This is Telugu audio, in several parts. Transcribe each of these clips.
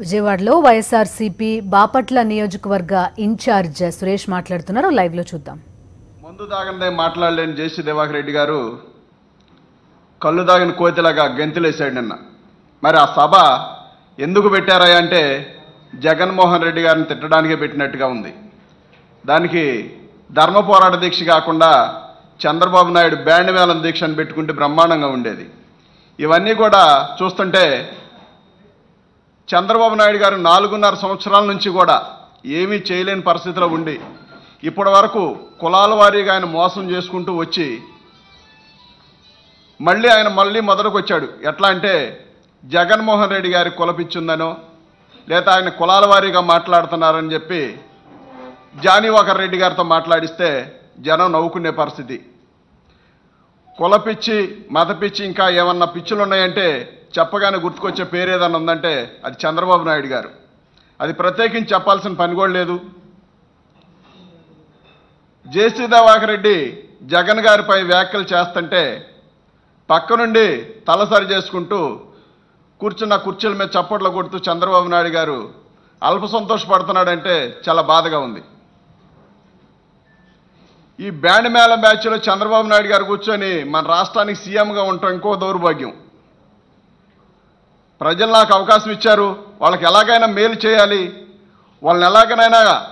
విజయవాడలో వైఎస్ఆర్సీపీ బాపట్ల నియోజకవర్గ ఇన్ఛార్జ్ సురేష్ మాట్లాడుతున్నారు. లైవ్లో చూద్దాం. ముందు దాగందే మాట్లాడలేని జేసీ దివాకర్ రెడ్డి గారు కళ్ళు తాగిన కోతిలాగా గెంతులేశాడు నిన్న. మరి ఆ సభ ఎందుకు పెట్టారా అంటే జగన్మోహన్ రెడ్డి గారిని తిట్టడానికే పెట్టినట్టుగా ఉంది. దానికి ధర్మ పోరాట దీక్ష కాకుండా చంద్రబాబు నాయుడు బ్యాండ్ మేళం దీక్ష అని పెట్టుకుంటే బ్రహ్మాండంగా ఉండేది. ఇవన్నీ కూడా చూస్తుంటే చంద్రబాబు నాయుడు గారు నాలుగున్నర సంవత్సరాల నుంచి కూడా ఏమీ చేయలేని పరిస్థితిలో ఉండి ఇప్పటి వరకు కులాల వారీగా ఆయన మోసం చేసుకుంటూ వచ్చి మళ్ళీ ఆయన మళ్ళీ మొదలుకు వచ్చాడు ఎట్లా అంటే జగన్మోహన్ రెడ్డి గారి కులపిచ్చిందనో లేదా ఆయన కులాల వారీగా మాట్లాడుతున్నారని చెప్పి జానీవాకర్ రెడ్డి గారితో మాట్లాడిస్తే జనం నవ్వుకునే పరిస్థితి. కులపిచ్చి మతపిచ్చి ఇంకా ఏమన్నా పిచ్చులు ఉన్నాయంటే చెప్పగానే గుర్తుకొచ్చే పేరు ఏదన్నా ఉందంటే అది చంద్రబాబు నాయుడు గారు. అది ప్రత్యేకించి చెప్పాల్సిన పని కూడా లేదు. జేసీ దివాకర్ రెడ్డి జగన్ గారిపై వ్యాఖ్యలు చేస్తుంటే పక్క నుండి తలసరి చేసుకుంటూ కూర్చున్న కుర్చీల మీద చప్పట్లు కొడుతూ చంద్రబాబు నాయుడు గారు అల్ప సంతోషపడుతున్నాడంటే చాలా బాధగా ఉంది. ఈ బ్యాండ్ మేళ మ్యాచ్లో చంద్రబాబు నాయుడు గారు కూర్చొని మన రాష్ట్రానికి సీఎంగా ఉండటం ఇంకో దౌర్భాగ్యం. ప్రజలు నాకు అవకాశం ఇచ్చారు. వాళ్ళకి ఎలాగైనా మేలు చేయాలి. వాళ్ళని ఎలాగైనా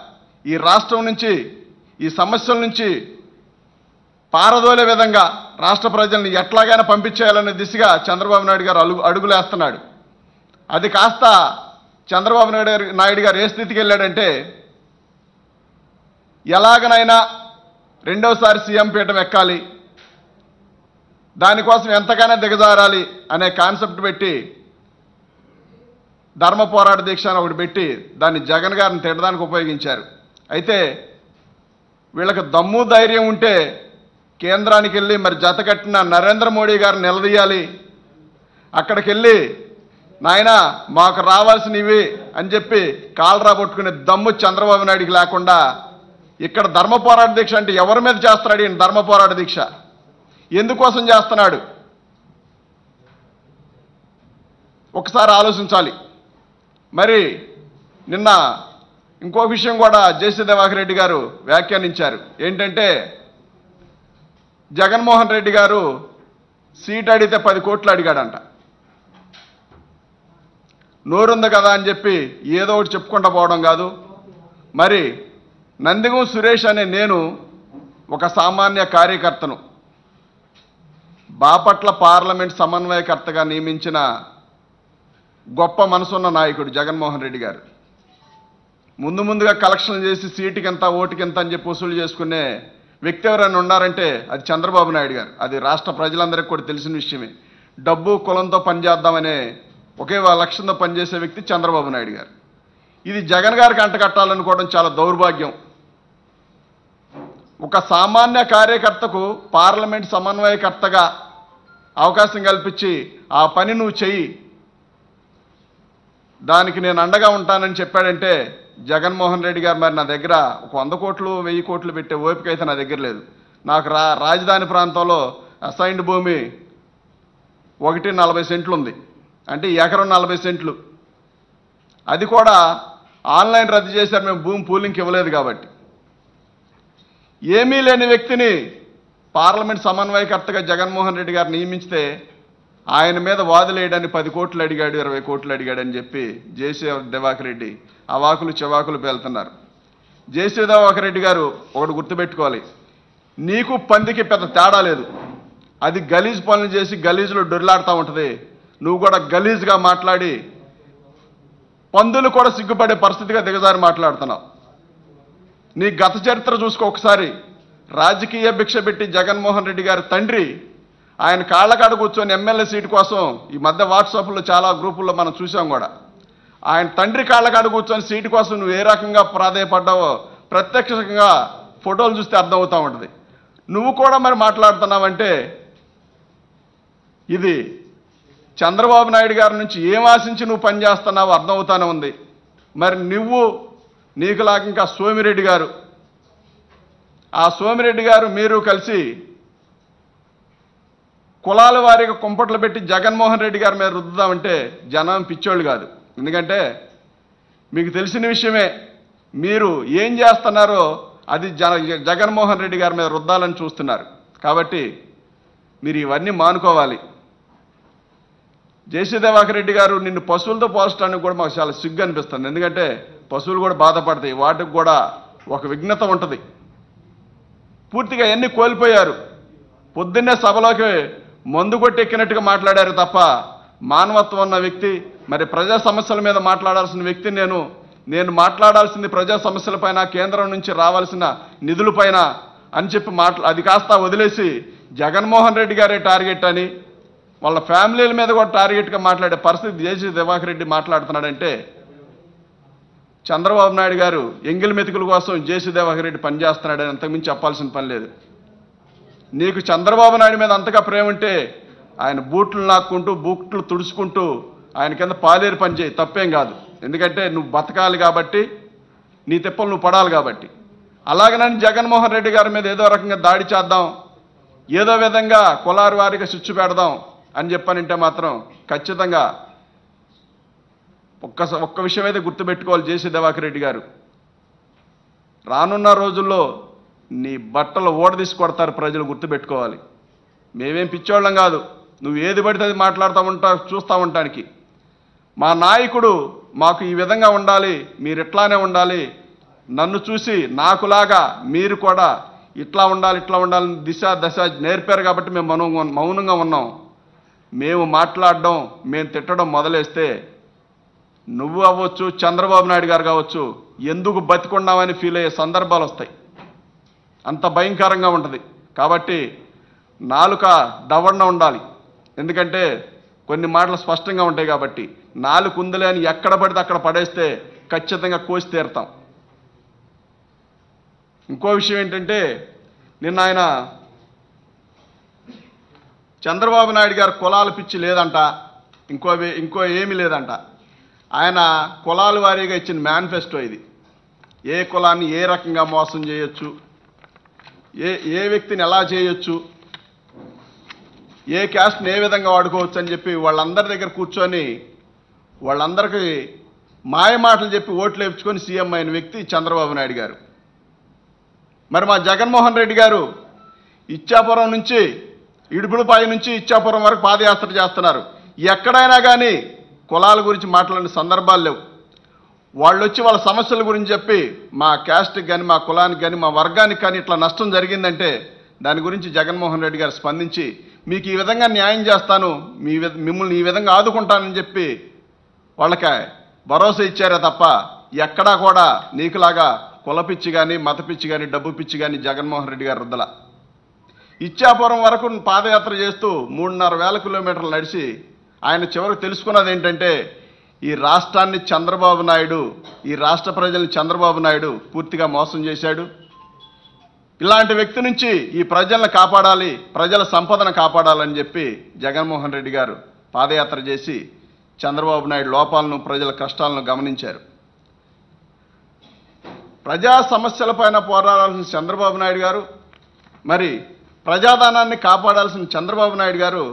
ఈ రాష్ట్రం నుంచి ఈ సమస్యల నుంచి పారదోలే విధంగా రాష్ట్ర ప్రజల్ని ఎట్లాగైనా పంపించేయాలనే దిశగా చంద్రబాబు నాయుడు గారు అడుగు అడుగులేస్తున్నాడు. అది కాస్త చంద్రబాబు నాయుడు నాయుడు గారు ఏ స్థితికి వెళ్ళాడంటే ఎలాగనైనా రెండోసారి సీఎం పీఠం ఎక్కాలి. దానికోసం ఎంతగానో దిగజారాలి అనే కాన్సెప్ట్ పెట్టి ధర్మ పోరాట దీక్ష అని ఒకటి పెట్టి దాన్ని జగన్ గారిని తిట్టడానికి ఉపయోగించారు. అయితే వీళ్ళకి దమ్ము ధైర్యం ఉంటే కేంద్రానికి వెళ్ళి మరి జతకట్టిన నరేంద్ర మోడీ గారిని నిలదీయాలి. అక్కడికి వెళ్ళి నాయన మాకు రావాల్సినవి అని చెప్పి కాలరా పట్టుకునే దమ్ము చంద్రబాబు నాయుడికి లేకుండా ఇక్కడ ధర్మ పోరాట దీక్ష అంటే ఎవరి మీద చేస్తున్నాడు ఈయన ధర్మ పోరాట దీక్ష? ఎందుకోసం చేస్తున్నాడు? ఒకసారి ఆలోచించాలి. మరి నిన్న ఇంకో విషయం కూడా జేసీ దివాకర్ రెడ్డి గారు వ్యాఖ్యానించారు. ఏంటంటే జగన్మోహన్ రెడ్డి గారు సీట్ అడిగితే పది కోట్లు అడిగాడంట. నోరుంది కదా అని చెప్పి ఏదో ఒకటి చెప్పుకుంటూ పోవడం కాదు. మరి నందిగం సురేష్ అనే నేను ఒక సామాన్య కార్యకర్తను బాపట్ల పార్లమెంట్ సమన్వయకర్తగా నియమించిన గొప్ప మనసున్న నాయకుడు జగన్మోహన్ రెడ్డి గారు. ముందు ముందుగా కలెక్షన్ చేసి సీటుకి ఎంత ఓటుకి ఎంత అని చెప్పి వసూలు చేసుకునే వ్యక్తి ఎవరైనా ఉన్నారంటే అది చంద్రబాబు నాయుడు గారు. అది రాష్ట్ర ప్రజలందరికీ కూడా తెలిసిన విషయమే. డబ్బు కులంతో పనిచేద్దామనే ఒకే లక్ష్యంతో పనిచేసే వ్యక్తి చంద్రబాబు నాయుడు గారు. ఇది జగన్ గారికి అంటకట్టాలనుకోవడం చాలా దౌర్భాగ్యం. ఒక సామాన్య కార్యకర్తకు పార్లమెంట్ సమన్వయకర్తగా అవకాశం కల్పించి ఆ పని నువ్వు చెయ్యి దానికి నేను అండగా ఉంటానని చెప్పాడంటే జగన్మోహన్ రెడ్డి గారు మరి నా దగ్గర ఒక వంద కోట్లు వెయ్యి కోట్లు పెట్టే ఓపిక అయితే నా దగ్గర లేదు. నాకు రా రాజధాని ప్రాంతంలో అసైన్డ్ భూమి ఒకటి నలభై సెంట్లు ఉంది. అంటే ఎకరం నలభై సెంట్లు. అది కూడా ఆన్లైన్ రద్దు చేశారు మేము భూమి పూలింగ్కి ఇవ్వలేదు కాబట్టి. ఏమీ లేని వ్యక్తిని పార్లమెంట్ సమన్వయకర్తగా జగన్మోహన్ రెడ్డి గారు నియమించితే ఆయన మీద వాదులేయడానికి పది కోట్లు అడిగాడు ఇరవై కోట్లు అడిగాడు అని చెప్పి జేసీ దివాకర్ రెడ్డి అవాకులు చెవాకులు పేలుతున్నారు. జేసీ దివాకర్ రెడ్డి గారు ఒకటి గుర్తుపెట్టుకోవాలి. నీకు పందికి పెద్ద తేడా లేదు. అది గలీజ్ పనులు చేసి గలీజులో డొర్లాడుతూ ఉంటుంది. నువ్వు కూడా గలీజ్గా మాట్లాడి పందులు కూడా సిగ్గుపడే పరిస్థితిగా దిగజారి మాట్లాడుతున్నావు. నీ గత చరిత్ర చూసుకో ఒకసారి. రాజకీయ భిక్ష పెట్టి జగన్మోహన్ రెడ్డి గారి తండ్రి ఆయన కాళ్ళకాడ కూర్చొని ఎమ్మెల్యే సీటు కోసం ఈ మధ్య వాట్సాప్లో చాలా గ్రూపుల్లో మనం చూసాం కూడా. ఆయన తండ్రి కాళ్ళకాడ కూర్చొని సీటు కోసం నువ్వు ఏ రకంగా ప్రాధాయపడ్డావో ప్రత్యక్షంగా ఫోటోలు చూస్తే అర్థమవుతూ ఉంటుంది. నువ్వు కూడా మరి మాట్లాడుతున్నావంటే ఇది చంద్రబాబు నాయుడు గారి నుంచి ఏం ఆశించి నువ్వు పనిచేస్తున్నావు అర్థమవుతానే ఉంది. మరి నువ్వు నీకులాగా ఇంకా సోమిరెడ్డి గారు. ఆ సోమిరెడ్డి గారు మీరు కలిసి కులాల వారిగా కుంపట్లు పెట్టి జగన్మోహన్ రెడ్డి గారి మీద రుద్దుదామంటే జనం పిచ్చోళ్ళు కాదు. ఎందుకంటే మీకు తెలిసిన విషయమే మీరు ఏం చేస్తున్నారో అది జన జగన్మోహన్ రెడ్డి గారి మీద రుద్దాలని చూస్తున్నారు. కాబట్టి మీరు ఇవన్నీ మానుకోవాలి. జేసీ రెడ్డి గారు నిన్ను పశువులతో పోల్చడానికి కూడా మాకు చాలా సిగ్గు అనిపిస్తుంది. ఎందుకంటే పశువులు కూడా బాధపడతాయి. వాటికి కూడా ఒక విఘ్నత ఉంటుంది. పూర్తిగా ఎన్ని కోల్పోయారు. పొద్దున్నే సభలోకి మందు కొట్టెక్కినట్టుగా మాట్లాడారు తప్ప మానవత్వం ఉన్న వ్యక్తి మరి ప్రజా సమస్యల మీద మాట్లాడాల్సిన వ్యక్తి నేను. నేను మాట్లాడాల్సింది ప్రజా సమస్యలపైన కేంద్రం నుంచి రావాల్సిన నిధులపైన అని చెప్పి మాట్లా అది కాస్త వదిలేసి జగన్మోహన్ రెడ్డి గారే టార్గెట్ అని వాళ్ళ ఫ్యామిలీల మీద కూడా టార్గెట్గా మాట్లాడే పరిస్థితి జేసీ దివాకర్ రెడ్డి మాట్లాడుతున్నాడంటే చంద్రబాబు నాయుడు గారు ఎంగిల్ మెతుకుల కోసం జేసీ దివాకర్ రెడ్డి పనిచేస్తున్నాడని అంతకుమించి చెప్పాల్సిన పని లేదు. నీకు చంద్రబాబు నాయుడు మీద అంతగా ప్రేమ ఉంటే ఆయన బూట్లు నాక్కుంటూ బూట్లు తుడుచుకుంటూ ఆయన కింద పాలేరు పని చేయి. తప్పేం కాదు. ఎందుకంటే నువ్వు బతకాలి కాబట్టి నీ తిప్పలు నువ్వు పడాలి కాబట్టి. అలాగనని జగన్మోహన్ రెడ్డి గారి మీద ఏదో రకంగా దాడి చేద్దాం ఏదో విధంగా కులారు వారిగా స్విచ్ పెడదాం అని చెప్పానంటే మాత్రం ఖచ్చితంగా ఒక్క ఒక్క విషయం అయితే గుర్తుపెట్టుకోవాలి జేసీ దివాకర్ రెడ్డి గారు. రానున్న రోజుల్లో నీ బట్టలు ఓడదీసి కొడతారు ప్రజలు గుర్తుపెట్టుకోవాలి. మేమేం పిచ్చోళ్ళం కాదు. నువ్వు ఏది పడితే అది మాట్లాడుతూ ఉంటా చూస్తూ ఉండటానికి మా నాయకుడు మాకు ఈ విధంగా ఉండాలి మీరు ఇట్లానే ఉండాలి. నన్ను చూసి నాకులాగా మీరు కూడా ఇట్లా ఉండాలి ఇట్లా ఉండాలని దిశ దశ నేర్పారు కాబట్టి మేము మౌనంగా మౌనంగా ఉన్నాం. మేము మాట్లాడడం మేము తిట్టడం మొదలేస్తే నువ్వు అవ్వచ్చు చంద్రబాబు నాయుడు గారు కావచ్చు ఎందుకు బతికున్నామని ఫీల్ అయ్యే సందర్భాలు వస్తాయి. అంత భయంకరంగా ఉంటుంది. కాబట్టి నాలుక దవడన ఉండాలి. ఎందుకంటే కొన్ని మాటలు స్పష్టంగా ఉంటాయి కాబట్టి నాలుగు ఉందిలే అని ఎక్కడ పడితే అక్కడ పడేస్తే ఖచ్చితంగా కోసి తీరుతాం. ఇంకో విషయం ఏంటంటే నిన్న ఆయన చంద్రబాబు నాయుడు గారు కులాల పిచ్చి లేదంట. ఇంకో ఇంకో ఏమీ లేదంట. ఆయన కులాల వారీగా ఇచ్చిన మేనిఫెస్టో ఇది. ఏ కులాన్ని ఏ రకంగా మోసం చేయొచ్చు? ఏ ఏ వ్యక్తిని ఎలా చేయొచ్చు? ఏ క్యాస్ట్ని ఏ విధంగా వాడుకోవచ్చు అని చెప్పి వాళ్ళందరి దగ్గర కూర్చొని వాళ్ళందరికీ మాయ మాటలు చెప్పి ఓట్లు వేపించుకొని సీఎం అయిన వ్యక్తి చంద్రబాబు నాయుడు గారు. మరి మా జగన్మోహన్ రెడ్డి గారు ఇచ్చాపురం నుంచి ఇడుపులపాయ నుంచి ఇచ్చాపురం వరకు పాదయాత్ర చేస్తున్నారు. ఎక్కడైనా కానీ కులాల గురించి మాట్లాడిన సందర్భాలు లేవు. వాళ్ళు వచ్చి వాళ్ళ సమస్యల గురించి చెప్పి మా క్యాస్ట్కి కానీ మా కులానికి కానీ మా వర్గానికి కానీ ఇట్లా నష్టం జరిగిందంటే దాని గురించి జగన్మోహన్ రెడ్డి గారు స్పందించి మీకు ఈ విధంగా న్యాయం చేస్తాను మీ మిమ్మల్ని ఈ విధంగా ఆదుకుంటానని చెప్పి వాళ్ళకి భరోసా ఇచ్చారే తప్ప ఎక్కడా కూడా నీకులాగా కులపిచ్చి కానీ మతపిచ్చి కానీ డబ్బు పిచ్చి కానీ జగన్మోహన్ రెడ్డి గారు రుద్దల. ఇచ్చాపురం వరకు పాదయాత్ర చేస్తూ మూడున్నర వేల కిలోమీటర్లు నడిచి ఆయన చివరికి తెలుసుకున్నది ఏంటంటే ఈ రాష్ట్రాన్ని చంద్రబాబు నాయుడు ఈ రాష్ట్ర ప్రజల్ని చంద్రబాబు నాయుడు పూర్తిగా మోసం చేశాడు. ఇలాంటి వ్యక్తి నుంచి ఈ ప్రజలను కాపాడాలి ప్రజల సంపదను కాపాడాలని చెప్పి జగన్మోహన్ రెడ్డి గారు పాదయాత్ర చేసి చంద్రబాబు నాయుడు లోపాలను ప్రజల కష్టాలను గమనించారు. ప్రజా సమస్యలపైన పోరాడాల్సిన చంద్రబాబు నాయుడు గారు మరి ప్రజాదానాన్ని కాపాడాల్సిన చంద్రబాబు నాయుడు గారు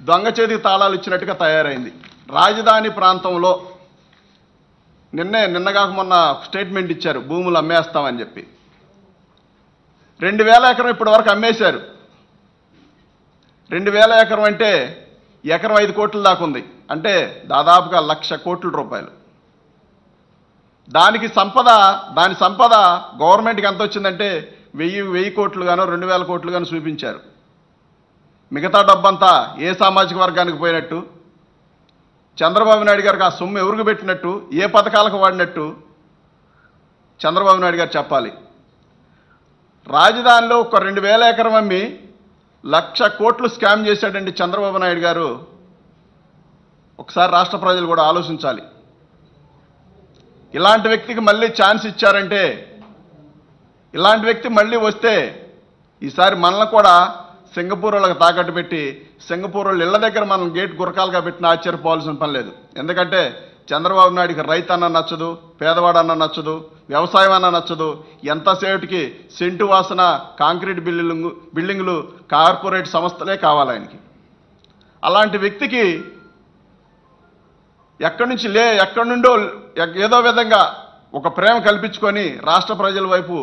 దొంగ చేతికి తాళాలు ఇచ్చినట్టుగా తయారైంది. రాజధాని ప్రాంతంలో నిన్నే నిన్నగాక మొన్న స్టేట్మెంట్ ఇచ్చారు భూములు అమ్మేస్తామని చెప్పి. రెండు వేల ఎకరం ఇప్పటి వరకు అమ్మేశారు. రెండు వేల ఎకరం అంటే ఎకరం ఐదు కోట్ల దాకా ఉంది. అంటే దాదాపుగా లక్ష కోట్ల రూపాయలు. దానికి సంపద దాని సంపద గవర్నమెంట్కి ఎంత వచ్చిందంటే వెయ్యి వెయ్యి కోట్లు గానో రెండు వేల కోట్లు గానో చూపించారు. మిగతా డబ్బంతా ఏ సామాజిక వర్గానికి పోయినట్టు చంద్రబాబు నాయుడు గారికి ఆ సొమ్ము ఎవరికి పెట్టినట్టు ఏ పథకాలకు వాడినట్టు చంద్రబాబు నాయుడు గారు చెప్పాలి. రాజధానిలో ఒక రెండు వేల ఎకరం అమ్మి లక్ష కోట్లు స్కామ్ చేశాడండి చంద్రబాబు నాయుడు గారు. ఒకసారి రాష్ట్ర ప్రజలు కూడా ఆలోచించాలి. ఇలాంటి వ్యక్తికి మళ్ళీ ఛాన్స్ ఇచ్చారంటే ఇలాంటి వ్యక్తి మళ్ళీ వస్తే ఈసారి మనల్ని కూడా సింగపూర్ వాళ్ళకి తాకట్టు పెట్టి సింగపూర్ వాళ్ళ ఇళ్ళ దగ్గర మనం గేట్ గురకాలుగా పెట్టిన ఆశ్చర్యపోవాల్సిన పని లేదు. ఎందుకంటే చంద్రబాబు నాయుడికి రైతు అన్న నచ్చదు పేదవాడన్న నచ్చదు వ్యవసాయం అన్న నచ్చదు. ఎంతసేపటికి సెంటు వాసన కాంక్రీట్ బిల్డింగ్ బిల్డింగులు కార్పొరేట్ సంస్థలే కావాలి ఆయనకి. అలాంటి వ్యక్తికి ఎక్కడి నుంచి లే ఎక్కడి నుండో ఏదో విధంగా ఒక ప్రేమ కల్పించుకొని రాష్ట్ర ప్రజల వైపు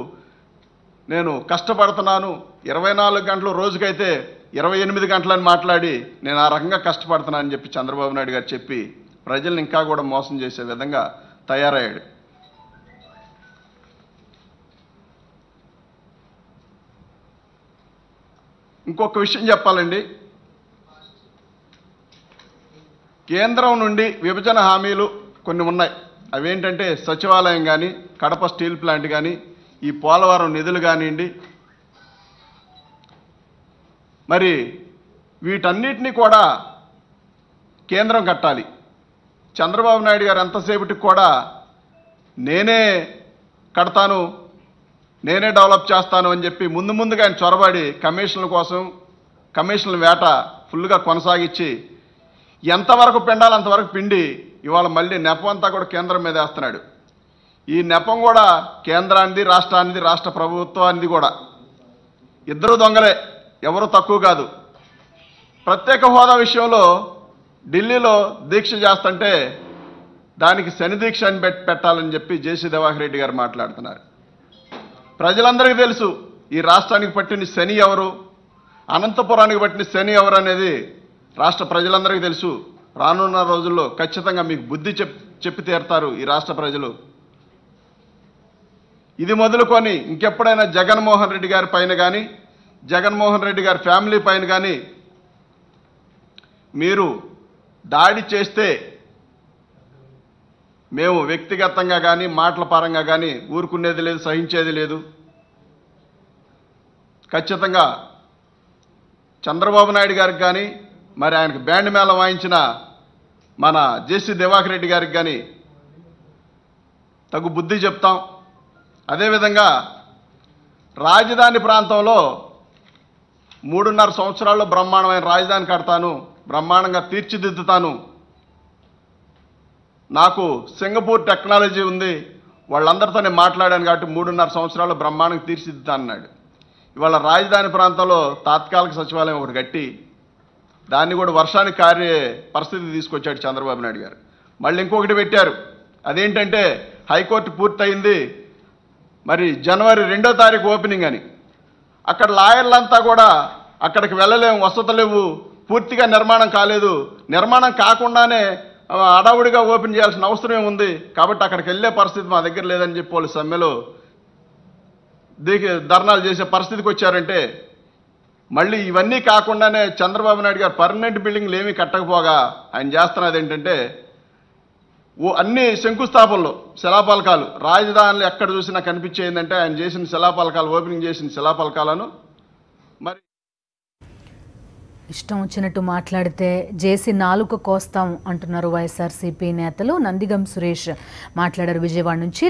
నేను కష్టపడుతున్నాను. ఇరవై నాలుగు గంటలు రోజుకైతే ఇరవై ఎనిమిది గంటలని మాట్లాడి నేను ఆ రకంగా కష్టపడుతున్నాను అని చెప్పి చంద్రబాబు నాయుడు గారు చెప్పి ప్రజల్ని ఇంకా కూడా మోసం చేసే విధంగా తయారయ్యాడు. ఇంకొక విషయం చెప్పాలండి. కేంద్రం నుండి విభజన హామీలు కొన్ని ఉన్నాయి. అవేంటంటే సచివాలయం కానీ కడప స్టీల్ ప్లాంట్ కానీ ఈ పోలవరం నిధులు కానివ్వండి మరి వీటన్నిటినీ కూడా కేంద్రం కట్టాలి. చంద్రబాబు నాయుడు గారు ఎంతసేపటికి కూడా నేనే కడతాను నేనే డెవలప్ చేస్తాను అని చెప్పి ముందు ముందుగా ఆయన చొరబడి కమిషన్ల కోసం కమిషన్ల వేట ఫుల్గా కొనసాగించి ఎంతవరకు పిండాలి అంతవరకు పిండి ఇవాళ మళ్ళీ నెపం అంతా కూడా కేంద్రం మీద వేస్తున్నాడు. ఈ నెపం కూడా కేంద్రానిది రాష్ట్రానిది రాష్ట్ర ప్రభుత్వానిది కూడా. ఇద్దరు దొంగలే ఎవరు తక్కువ కాదు. ప్రత్యేక హోదా విషయంలో ఢిల్లీలో దీక్ష చేస్తుంటే దానికి శని దీక్ష అని పెట్టాలని చెప్పి జేసీ దివాకర్ రెడ్డి గారు మాట్లాడుతున్నారు. ప్రజలందరికీ తెలుసు ఈ రాష్ట్రానికి పట్టిన శని ఎవరు? అనంతపురానికి పట్టిన శని ఎవరు అనేది రాష్ట్ర ప్రజలందరికీ తెలుసు. రానున్న రోజుల్లో ఖచ్చితంగా మీకు బుద్ధి చెప్ చెప్పి తీరుతారు ఈ రాష్ట్ర ప్రజలు. ఇది మొదలుకొని ఇంకెప్పుడైనా జగన్మోహన్ రెడ్డి గారి పైన కానీ జగన్మోహన్ రెడ్డి గారి ఫ్యామిలీ పైన కానీ మీరు దాడి చేస్తే మేము వ్యక్తిగతంగా కానీ మాటల పరంగా కానీ ఊరుకునేది లేదు సహించేది లేదు. ఖచ్చితంగా చంద్రబాబు నాయుడు గారికి కానీ మరి ఆయనకు బ్యాండ్ మేళ వాయించిన మన జేసీ దివాకర్ రెడ్డి గారికి కానీ తగు బుద్ధి చెప్తాం. అదేవిధంగా రాజధాని ప్రాంతంలో మూడున్నర సంవత్సరాల్లో బ్రహ్మాండమైన రాజధాని కడతాను బ్రహ్మాండంగా తీర్చిదిద్దుతాను. నాకు సింగపూర్ టెక్నాలజీ ఉంది వాళ్ళందరితో నేను మాట్లాడాను కాబట్టి మూడున్నర సంవత్సరాలు బ్రహ్మాండంగా తీర్చిదిద్దుతాను అన్నాడు ఇవాళ రాజధాని ప్రాంతంలో తాత్కాలిక సచివాలయం ఒకటి కట్టి దాన్ని కూడా వర్షానికి కార్య పరిస్థితి తీసుకొచ్చాడు చంద్రబాబు నాయుడు గారు. మళ్ళీ ఇంకొకటి పెట్టారు. అదేంటంటే హైకోర్టు పూర్తయింది మరి జనవరి రెండో తారీఖు ఓపెనింగ్ అని. అక్కడ లాయర్లంతా కూడా అక్కడికి వెళ్ళలేము వసత లేవు పూర్తిగా నిర్మాణం కాలేదు. నిర్మాణం కాకుండానే ఆ, హడావుడిగా ఓపెన్ చేయాల్సిన అవసరం ఏముంది? కాబట్టి అక్కడికి వెళ్ళే పరిస్థితి మా దగ్గర లేదని చెప్పి వాళ్ళు సమ్మెలో దిగి ధర్నాలు చేసే పరిస్థితికి వచ్చారంటే మళ్ళీ ఇవన్నీ కాకుండానే చంద్రబాబు నాయుడు గారు పర్మనెంట్ బిల్డింగ్లు ఏమీ కట్టకపోగా ఆయన చేస్తున్నది ఏంటంటే ఓ అన్ని శంకుస్థాపనలు శిలాపలకాలు రాజధానులు ఎక్కడ చూసినా కనిపించేందంటే ఆయన చేసిన శిలాపలకాలు ఓపెనింగ్ చేసిన శిలాపలకాలను మరి ఇష్టం వచ్చినట్టు మాట్లాడితే జేసీ నాలుక కోస్తాం అంటున్నారు వైఎస్ఆర్సీపీ నేతలు. నందిగం సురేష్ మాట్లాడారు విజయవాడ నుంచి.